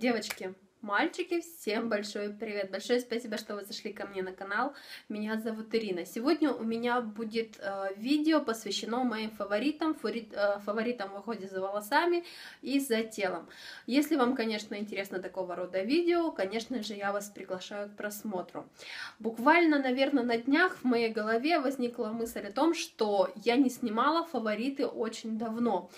Девочки, мальчики, всем большой привет! Большое спасибо, что вы зашли ко мне на канал. Меня зовут Ирина. Сегодня у меня будет э, видео, посвящено моим фаворитам, фаворит, э, фаворитам в уходе за волосами и за телом. Если вам, конечно, интересно такого рода видео, конечно же, я вас приглашаю к просмотру. Буквально, наверное, на днях в моей голове возникла мысль о том, что я не снимала фавориты очень давно.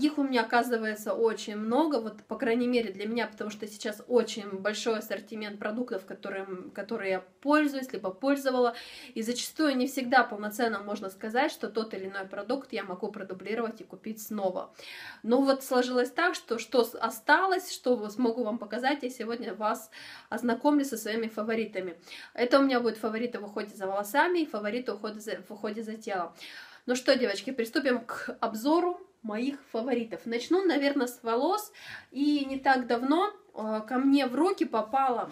Их у меня оказывается очень много, вот по крайней мере для меня, потому что сейчас очень большой ассортимент продуктов, которым, которые я пользуюсь, либо пользовала, и зачастую не всегда полноценно можно сказать, что тот или иной продукт я могу продублировать и купить снова. Но вот сложилось так, что что осталось, что смогу вам показать, я сегодня вас ознакомлю со своими фаворитами. Это у меня будет фавориты в уходе за волосами и фавориты в уходе за, в уходе за телом. Ну что, девочки, приступим к обзору моих фаворитов. Начну, наверное, с волос. И не так давно э, ко мне в руки попало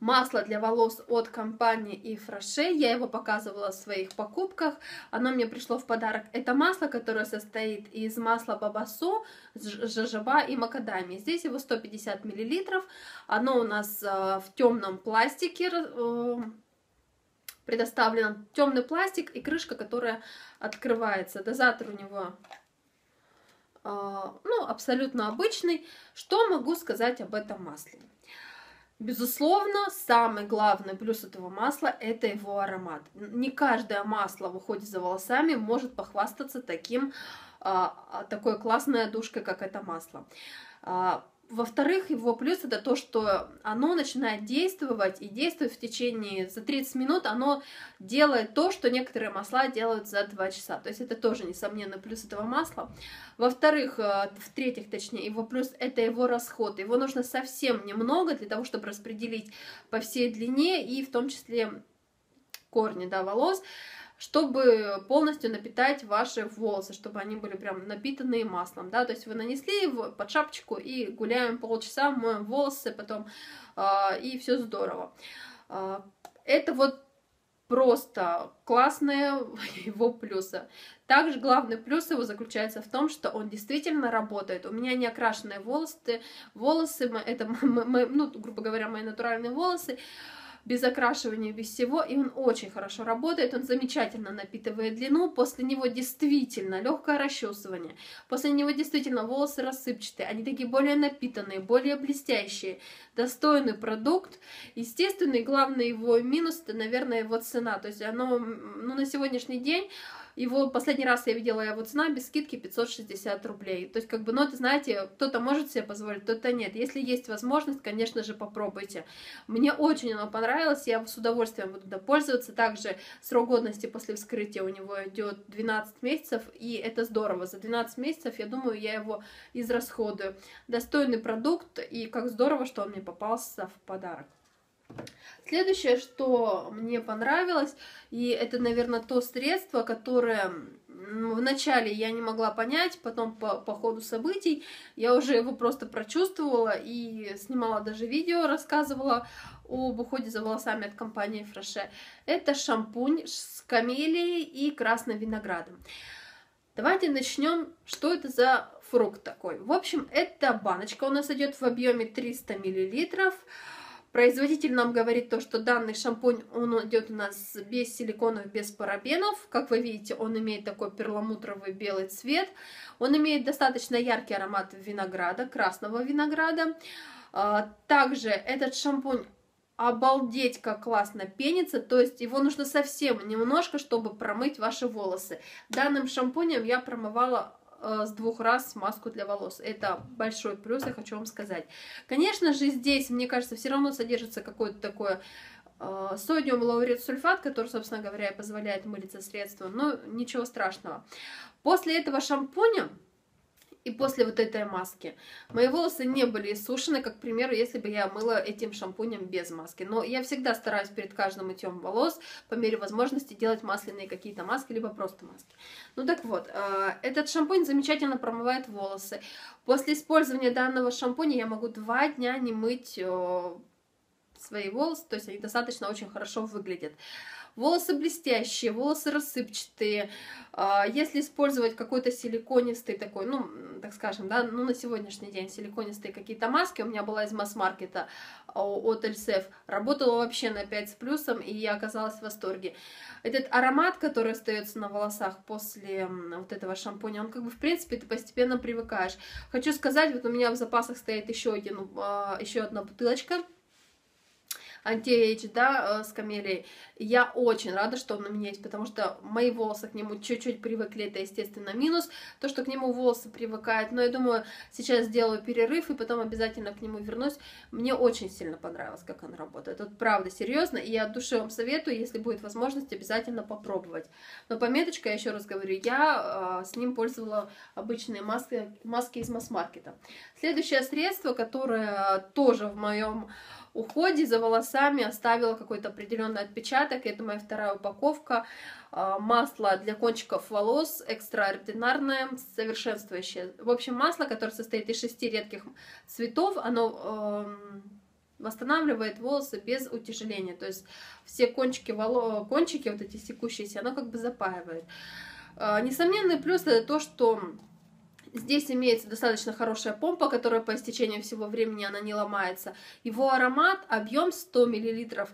масло для волос от компании Ифраше. Я его показывала в своих покупках. Оно мне пришло в подарок. Это масло, которое состоит из масла бабасу, жажаба и макадамия. Здесь его 150 мл. Оно у нас э, в темном пластике э, предоставлен темный пластик и крышка, которая открывается. Дозатор у него а, ну, абсолютно обычный. Что могу сказать об этом масле? Безусловно, самый главный плюс этого масла – это его аромат. Не каждое масло в уходе за волосами может похвастаться таким, а, такой классной одушкой, как это масло. Во-вторых, его плюс это то, что оно начинает действовать и действует в течение за 30 минут, оно делает то, что некоторые масла делают за 2 часа. То есть это тоже несомненно плюс этого масла. Во-вторых, э, в-третьих, точнее, его плюс это его расход. Его нужно совсем немного для того, чтобы распределить по всей длине и в том числе корни да, волос чтобы полностью напитать ваши волосы, чтобы они были прям напитанные маслом, да, то есть вы нанесли его под шапочку и гуляем полчаса, моем волосы потом, э, и все здорово. Э, это вот просто классные его плюсы. Также главный плюс его заключается в том, что он действительно работает. У меня не окрашенные волосы, волосы, это, ну, грубо говоря, мои натуральные волосы, без окрашивания, без всего, и он очень хорошо работает, он замечательно напитывает длину, после него действительно легкое расчесывание, после него действительно волосы рассыпчатые, они такие более напитанные, более блестящие, достойный продукт, естественный, главный его минус, это, наверное, его цена, то есть оно, ну, на сегодняшний день его последний раз я видела его цена без скидки 560 рублей. То есть, как бы, ну, это, знаете, кто-то может себе позволить, кто-то нет. Если есть возможность, конечно же, попробуйте. Мне очень оно понравилось, я с удовольствием буду туда пользоваться. Также срок годности после вскрытия у него идет 12 месяцев, и это здорово. За 12 месяцев, я думаю, я его израсходую. Достойный продукт, и как здорово, что он мне попался в подарок. Следующее, что мне понравилось, и это, наверное, то средство, которое вначале я не могла понять, потом по, по ходу событий я уже его просто прочувствовала и снимала даже видео, рассказывала об уходе за волосами от компании Фреше. Это шампунь с камелией и красным виноградом. Давайте начнем, что это за фрукт такой. В общем, эта баночка у нас идет в объеме 300 миллилитров. Производитель нам говорит то, что данный шампунь, он идет у нас без силиконов, без парабенов. Как вы видите, он имеет такой перламутровый белый цвет. Он имеет достаточно яркий аромат винограда, красного винограда. А, также этот шампунь обалдеть как классно пенится, то есть его нужно совсем немножко, чтобы промыть ваши волосы. Данным шампунем я промывала с двух раз маску для волос. Это большой плюс, я хочу вам сказать. Конечно же, здесь, мне кажется, все равно содержится какое-то такое э, содиум лаурет сульфат, который, собственно говоря, позволяет мылиться средством, но ничего страшного. После этого шампуня и после вот этой маски. Мои волосы не были иссушены, как, к примеру, если бы я мыла этим шампунем без маски. Но я всегда стараюсь перед каждым мытьем волос, по мере возможности, делать масляные какие-то маски, либо просто маски. Ну так вот, э, этот шампунь замечательно промывает волосы. После использования данного шампуня я могу два дня не мыть э, свои волосы, то есть они достаточно очень хорошо выглядят. Волосы блестящие, волосы рассыпчатые. А, если использовать какой-то силиконистый такой, ну, так скажем, да, ну, на сегодняшний день силиконистые какие-то маски, у меня была из масс-маркета а, от Elseve, работала вообще на 5 с плюсом, и я оказалась в восторге. Этот аромат, который остается на волосах после вот этого шампуня, он как бы, в принципе, ты постепенно привыкаешь. Хочу сказать, вот у меня в запасах стоит еще, один, а, еще одна бутылочка, anti-age, да, э, с камелией. Я очень рада, что он у меня есть, потому что мои волосы к нему чуть-чуть привыкли, это, естественно, минус. То, что к нему волосы привыкают, но я думаю, сейчас сделаю перерыв и потом обязательно к нему вернусь. Мне очень сильно понравилось, как он работает. Это правда серьезно, и я от души вам советую, если будет возможность, обязательно попробовать. Но пометочка, я еще раз говорю, я э, с ним пользовала обычные маски, маски из масс-маркета. Следующее средство, которое тоже в моем уходе за волосами оставила какой-то определенный отпечаток. Это моя вторая упаковка. А, масло для кончиков волос, экстраординарное, совершенствующее. В общем, масло, которое состоит из шести редких цветов, оно э, восстанавливает волосы без утяжеления. То есть все кончики, воло... кончики вот эти секущиеся, оно как бы запаивает. Э, несомненный плюс это то, что Здесь имеется достаточно хорошая помпа, которая по истечению всего времени она не ломается. Его аромат, объем 100 мл.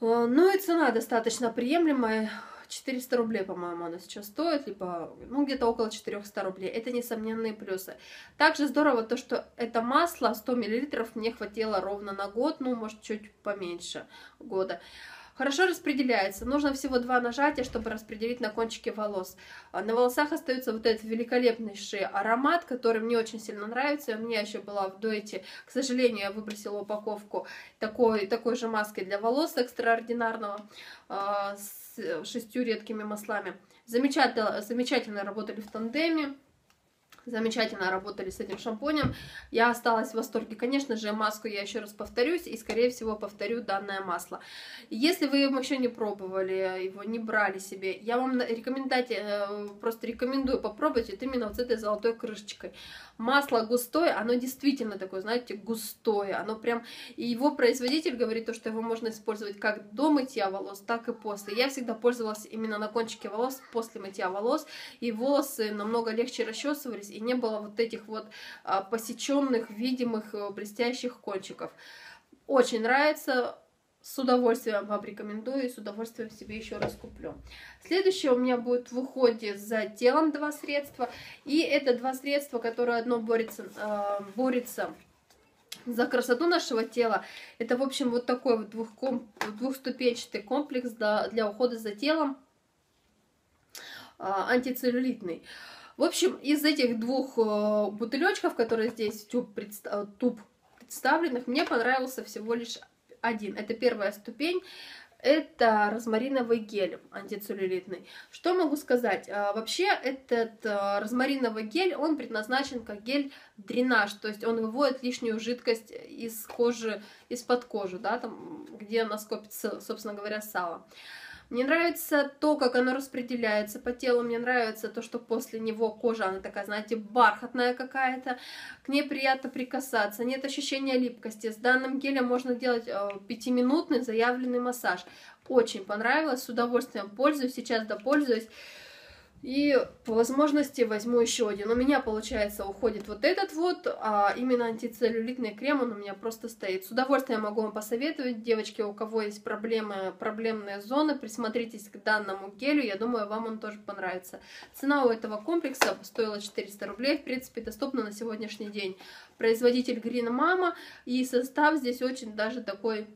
Ну и цена достаточно приемлемая. 400 рублей, по-моему, она сейчас стоит, либо, ну, где-то около 400 рублей. Это несомненные плюсы. Также здорово то, что это масло 100 мл мне хватило ровно на год, ну, может, чуть поменьше года. Хорошо распределяется. Нужно всего два нажатия, чтобы распределить на кончике волос. А на волосах остается вот этот великолепнейший аромат, который мне очень сильно нравится. У меня еще была в дуэте, к сожалению, я выбросила упаковку такой, такой же маски для волос экстраординарного а, с шестью редкими маслами. Замечательно, замечательно работали в тандеме замечательно работали с этим шампунем. Я осталась в восторге. Конечно же, маску я еще раз повторюсь и, скорее всего, повторю данное масло. Если вы его еще не пробовали, его не брали себе, я вам рекомендать, э, просто рекомендую попробовать вот именно вот с этой золотой крышечкой. Масло густое, оно действительно такое, знаете, густое. Оно прям... И его производитель говорит, то, что его можно использовать как до мытья волос, так и после. Я всегда пользовалась именно на кончике волос после мытья волос, и волосы намного легче расчесывались, и не было вот этих вот а, посеченных, видимых, э, блестящих кончиков. Очень нравится, с удовольствием вам рекомендую и с удовольствием себе еще раз куплю. Следующее у меня будет в уходе за телом два средства. И это два средства, которые одно борется, э, борется за красоту нашего тела. Это, в общем, вот такой вот двухком, двухступенчатый комплекс для, для ухода за телом, э, антицеллюлитный. В общем, из этих двух э, бутылечков, которые здесь туб, предста туб представленных, мне понравился всего лишь один. Это первая ступень. Это розмариновый гель антицеллюлитный. Что могу сказать? А, вообще этот розмариновый гель, он предназначен как гель-дренаж, то есть он выводит лишнюю жидкость из кожи, из-под кожи, да, там, где она скопится, собственно говоря, сало. Мне нравится то, как оно распределяется по телу, мне нравится то, что после него кожа, она такая, знаете, бархатная какая-то, к ней приятно прикасаться, нет ощущения липкости. С данным гелем можно делать э, пятиминутный заявленный массаж. Очень понравилось, с удовольствием пользуюсь, сейчас допользуюсь. И по возможности возьму еще один. У меня, получается, уходит вот этот вот, а именно антицеллюлитный крем, он у меня просто стоит. С удовольствием могу вам посоветовать, девочки, у кого есть проблемы, проблемные зоны, присмотритесь к данному гелю, я думаю, вам он тоже понравится. Цена у этого комплекса стоила 400 рублей, в принципе, доступна на сегодняшний день. Производитель Green Mama, и состав здесь очень даже такой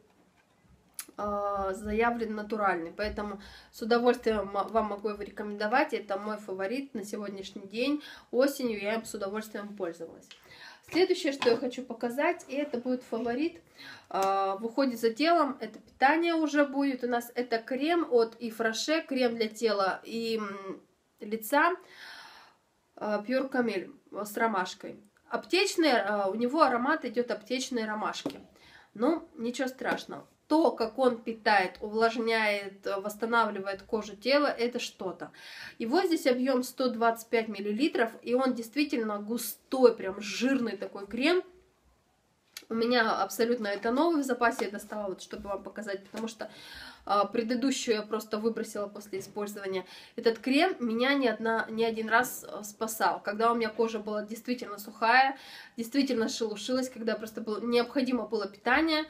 заявлен натуральный, поэтому с удовольствием вам могу его рекомендовать, это мой фаворит на сегодняшний день, осенью я им с удовольствием пользовалась. Следующее, что я хочу показать, это будет фаворит, а, выходит за телом, это питание уже будет у нас, это крем от Ифраше, крем для тела и лица, а, Pure Camel с ромашкой. Аптечный, у него аромат идет аптечной ромашки. Ну, ничего страшного то, как он питает, увлажняет, восстанавливает кожу тела, это что-то. Его здесь объем 125 мл, и он действительно густой, прям жирный такой крем. У меня абсолютно это новый в запасе, я достала, вот, чтобы вам показать, потому что а, предыдущую я просто выбросила после использования. Этот крем меня ни, одна, ни один раз а, спасал, когда у меня кожа была действительно сухая, действительно шелушилась, когда просто было, необходимо было питание,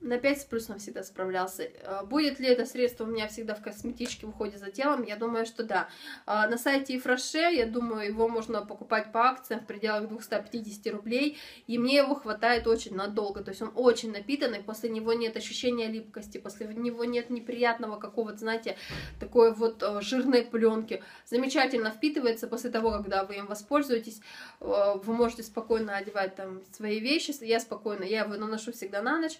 на 5 с плюсом всегда справлялся. А, будет ли это средство у меня всегда в косметичке в уходе за телом? Я думаю, что да. А, на сайте Ифраше, я думаю, его можно покупать по акциям в пределах 250 рублей, и мне его хватает очень надолго, то есть он очень напитанный, после него нет ощущения липкости, после него нет неприятного какого-то, знаете, такой вот а, жирной пленки. Замечательно впитывается после того, когда вы им воспользуетесь, вы можете спокойно одевать там свои вещи, я спокойно, я его наношу всегда на ночь,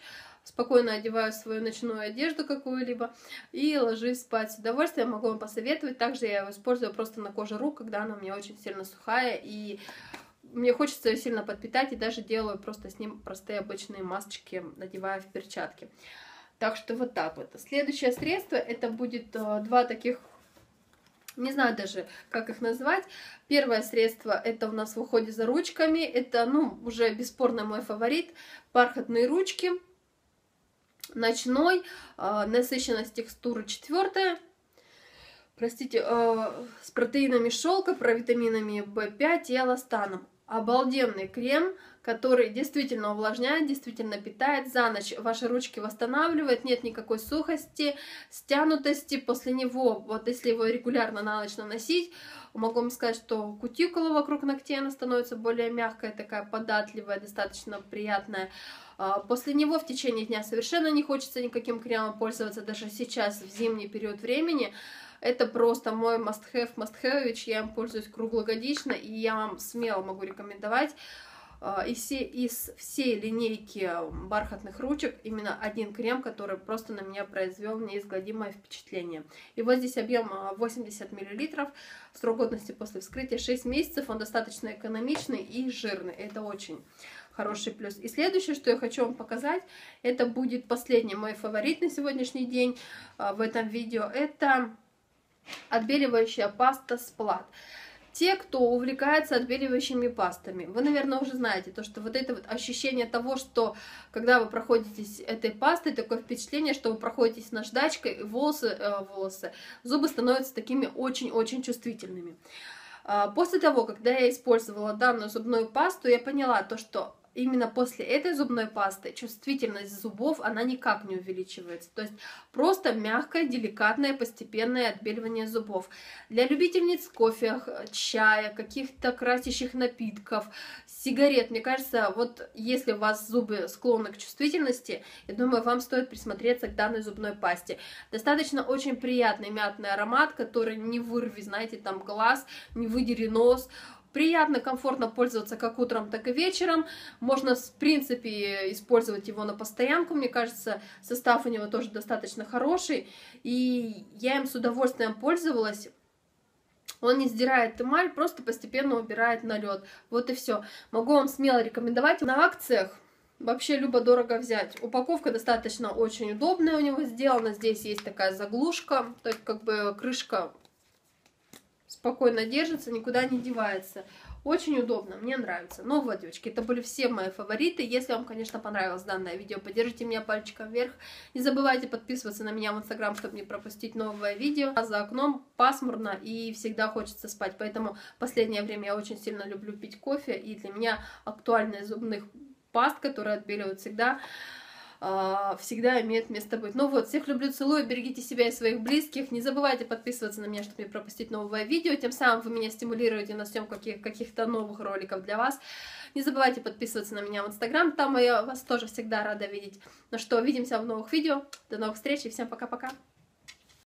спокойно одеваю свою ночную одежду какую-либо и ложусь спать с удовольствием. Могу вам посоветовать. Также я его использую просто на коже рук, когда она у меня очень сильно сухая и мне хочется ее сильно подпитать и даже делаю просто с ним простые обычные масочки, надевая в перчатки. Так что вот так вот. Следующее средство, это будет э, два таких, не знаю даже, как их назвать. Первое средство, это у нас в уходе за ручками. Это, ну, уже бесспорно мой фаворит. Бархатные ручки ночной, э, насыщенность текстуры четвертая, простите, э, с протеинами шелка, провитаминами В5 и эластаном. Обалденный крем, который действительно увлажняет, действительно питает. За ночь ваши ручки восстанавливает, нет никакой сухости, стянутости. После него, вот если его регулярно на ночь наносить, могу вам сказать, что кутикула вокруг ногтей она становится более мягкая, такая податливая, достаточно приятная. А, после него в течение дня совершенно не хочется никаким кремом пользоваться, даже сейчас, в зимний период времени. Это просто мой must-have, must-have, я им пользуюсь круглогодично, и я вам смело могу рекомендовать. А, из всей, из всей линейки бархатных ручек именно один крем, который просто на меня произвел неизгладимое впечатление. И вот здесь объем 80 мл, срок годности после вскрытия 6 месяцев, он достаточно экономичный и жирный, это очень хороший плюс. И следующее, что я хочу вам показать, это будет последний мой фаворит на сегодняшний день а, в этом видео. Это отбеливающая паста Сплат. Те, кто увлекается отбеливающими пастами, вы, наверное, уже знаете, то, что вот это вот ощущение того, что когда вы проходитесь этой пастой, такое впечатление, что вы проходитесь наждачкой, волосы, э, волосы, зубы становятся такими очень-очень чувствительными. А, после того, когда я использовала данную зубную пасту, я поняла то, что именно после этой зубной пасты чувствительность зубов, она никак не увеличивается. То есть просто мягкое, деликатное, постепенное отбеливание зубов. Для любительниц кофе, чая, каких-то красящих напитков, сигарет, мне кажется, вот если у вас зубы склонны к чувствительности, я думаю, вам стоит присмотреться к данной зубной пасте. Достаточно очень приятный мятный аромат, который не вырви, знаете, там глаз, не выдери нос, Приятно, комфортно пользоваться как утром, так и вечером. Можно, в принципе, использовать его на постоянку. Мне кажется, состав у него тоже достаточно хороший. И я им с удовольствием пользовалась. Он не сдирает эмаль, просто постепенно убирает налет. Вот и все. Могу вам смело рекомендовать. На акциях вообще любо-дорого взять. Упаковка достаточно очень удобная у него сделана. Здесь есть такая заглушка, то есть как бы крышка спокойно держится, никуда не девается. Очень удобно, мне нравится. Ну вот, девочки, это были все мои фавориты. Если вам, конечно, понравилось данное видео, поддержите меня пальчиком вверх. Не забывайте подписываться на меня в Инстаграм, чтобы не пропустить новое видео. А за окном пасмурно и всегда хочется спать. Поэтому последнее время я очень сильно люблю пить кофе. И для меня актуальность зубных паст, которые отбеливают всегда всегда имеет место быть. Ну вот, всех люблю, целую, берегите себя и своих близких. Не забывайте подписываться на меня, чтобы не пропустить новое видео. Тем самым вы меня стимулируете на съемку каких-то новых роликов для вас. Не забывайте подписываться на меня в Инстаграм, там я вас тоже всегда рада видеть. Ну что, увидимся в новых видео. До новых встреч и всем пока-пока.